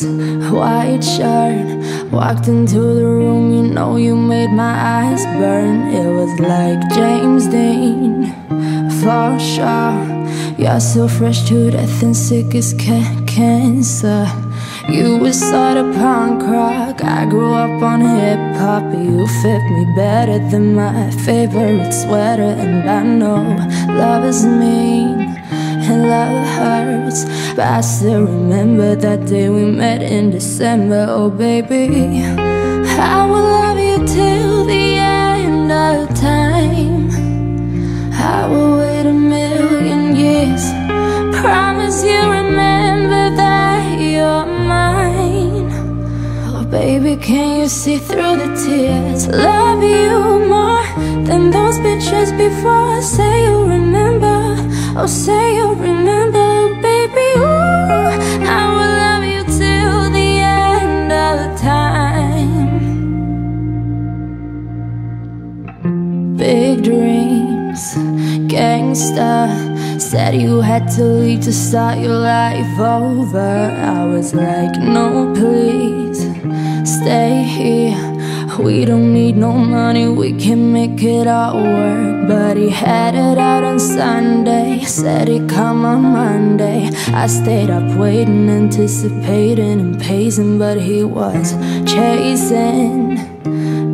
white shirt. Walked into the room, you know you made my eyes burn. It was like James Dean, for sure You're so fresh to death and sick as ca cancer. You were sort of punk rock, I grew up on hip-hop You fit me better than my favorite sweater. And I know love is mean love hurts But I still remember that day we met in December. Oh baby, I will love you till the end of time. I will wait a million years. Promise you remember that you're mine. Oh baby, can you see through the tears? Love you more than those bitches before. Say you remember Oh, say you'll remember, baby, ooh I will love you till the end of time. Big dreams, gangsta Said you had to leave to start your life over. I was like, no please, stay here we don't need no money, we can make it all work. But he had it out on Sunday Said he'd come on Monday. I stayed up waiting, anticipating and pacing But he was chasing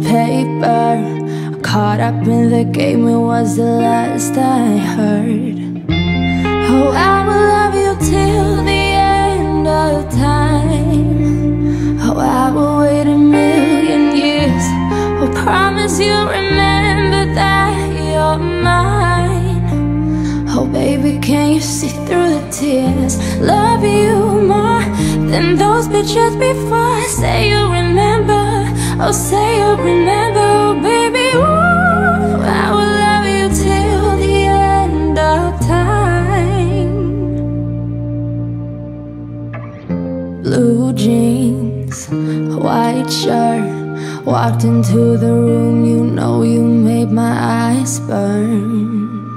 paper. Caught up in the game, it was the last I heard. Oh, I will love you till baby, can you see through the tears? Love you more than those bitches before. Say you remember, oh, say you remember Oh, baby, ooh, I will love you till the end of time. Blue jeans, white shirt Walked into the room, you know you made my eyes burn